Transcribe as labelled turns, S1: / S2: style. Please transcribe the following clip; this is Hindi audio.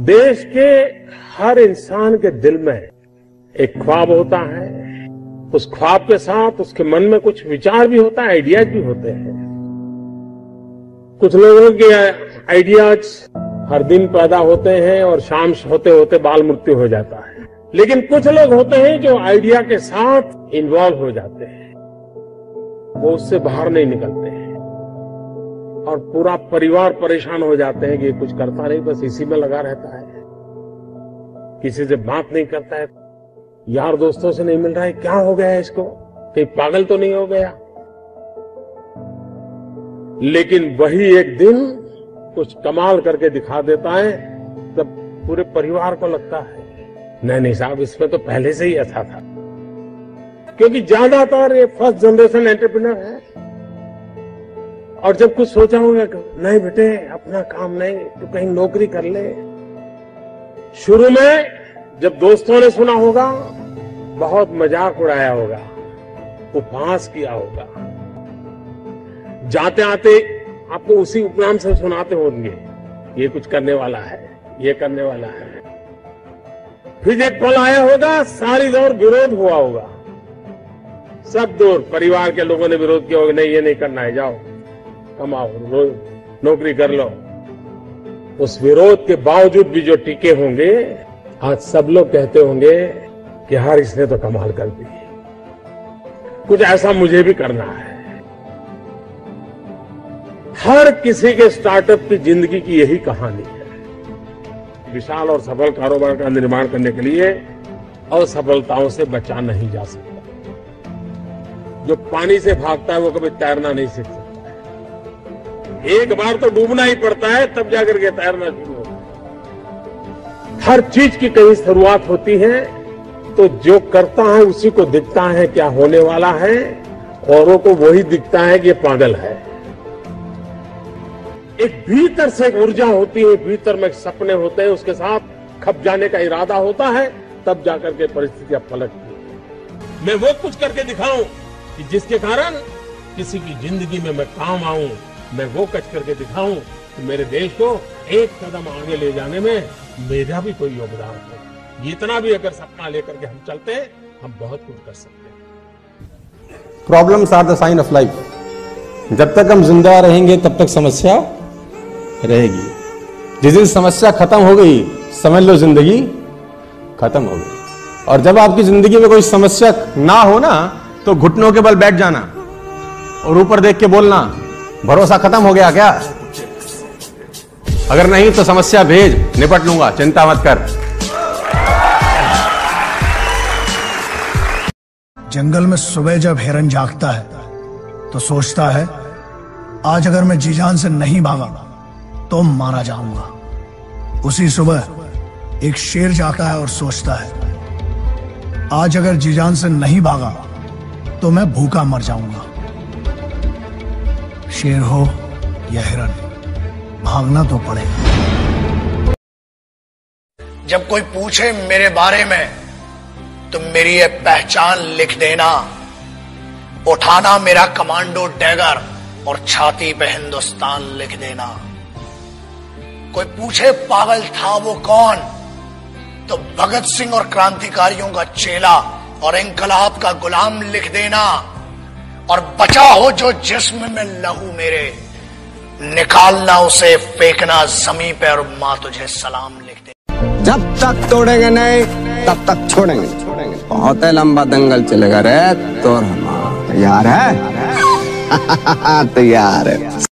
S1: देश के हर इंसान के दिल में एक ख्वाब होता है। उस ख्वाब के साथ उसके मन में कुछ विचार भी होता है आइडियाज़ भी होते हैं। कुछ लोगों के आइडियाज़ हर दिन पैदा होते हैं और शाम होते होते बाल मृत्यु हो जाता है। लेकिन कुछ लोग होते हैं जो आइडिया के साथ इन्वॉल्व हो जाते हैं। वो उससे बाहर नहीं निकलते हैं। और पूरा परिवार परेशान हो जाते हैं कि ये कुछ करता नहीं, बस इसी में लगा रहता है। किसी से बात नहीं करता है। यार दोस्तों से नहीं मिल रहा है, क्या हो गया है इसको? कहीं पागल तो नहीं हो गया? लेकिन वही एक दिन कुछ कमाल करके दिखा देता है, तब पूरे परिवार को लगता है नहीं नहीं साहब, इसमें तो पहले से ही ऐसा था। क्योंकि ज़्यादातर ये फ़र्स्ट जनरेशन एंटरप्रेन्योर है। और जब कुछ सोचा होगा नहीं बेटे, अपना काम नहीं तो कहीं नौकरी कर ले। शुरू में जब दोस्तों ने सुना होगा, बहुत मज़ाक उड़ाया होगा, उपहास किया होगा। जाते आते आपको उसी उपनाम से सुनाते होंगे, ये कुछ करने वाला है, ये करने वाला है। फिर एक पल आया होगा, सारी दौर विरोध हुआ होगा। सब दूर परिवार के लोगों ने विरोध किया होगा, नहीं, ये नहीं करना है, जाओ। कमाओ नौकरी कर लो। उस विरोध के बावजूद भी जो टीके होंगे, आज सब लोग कहते होंगे कि यार इसने तो कमाल कर दी। कुछ ऐसा मुझे भी करना है। हर किसी के स्टार्टअप की ज़िंदगी की यही कहानी है। विशाल और सफल कारोबार का निर्माण करने के लिए असफलताओं से बचा नहीं जा सकता। जो पानी से भागता है, वो कभी तैरना नहीं सीख सकता है एक बार तो डूबना ही पड़ता है, तब जाकर के तैरना शुरू होता हर चीज़ की कहीं शुरुआत होती है तो जो करता है, उसी को दिखता है क्या होने वाला है, औरों को वही दिखता है कि पागल है। एक भीतर से एक ऊर्जा होती है, भीतर में सपने होते हैं, उसके साथ खप जाने का इरादा होता है, तब जाकर के परिस्थितियाँ पलटती है। मैं वो कुछ करके दिखाऊँ कि जिसके कारण किसी की ज़िंदगी में मैं काम आऊँ मैं वो कच करके दिखाऊँ कि मेरे देश को एक कदम आगे ले जाने में मेरा भी कोई योगदान हो। इतना भी अगर सपना लेकर के हम चलते हैं हम बहुत कुछ कर सकते हैं।
S2: Problems are the sign of life जब तक हम ज़िंदा रहेंगे, तब तक समस्या रहेगी। जिस दिन समस्या खत्म हो गई, समझ लो ज़िंदगी खत्म हो गई। और जब आपकी ज़िंदगी में कोई समस्या ना हो ना तो घुटनों के बल बैठ जाना और ऊपर देख के बोलना भरोसा खत्म हो गया क्या? अगर नहीं तो समस्या भेज, निपट लूँगा, चिंता मत कर।
S3: जंगल में सुबह जब हिरन जागता है तो सोचता है, आज अगर मैं जीजान से नहीं भागा तो मारा जाऊँगा। उसी सुबह एक शेर जाता है और सोचता है, आज अगर जीजान से नहीं भागा तो मैं भूखा मर जाऊँगा। शेर हो या हिरन, भागना तो पड़ेगा
S4: जब कोई पूछे मेरे बारे में तो मेरी ये पहचान लिख देना। उठाना मेरा कमांडो डैगर और छाती पे हिंदुस्तान लिख देना। कोई पूछे पागल था वो कौन तो भगत सिंह और क्रांतिकारियों का चेला और इंकलाब का गुलाम लिख देना। और बचा हो जो जिस्म में लहू मेरे। निकालना उसे, फेंकना जमी पे और माँ तुझे सलाम लिख दे
S5: जब तक तोड़ेंगे नहीं, तब तक छोड़ेंगे बहुत है लंबा दंगल चलेगा रे तो तैयार है। तैयार है।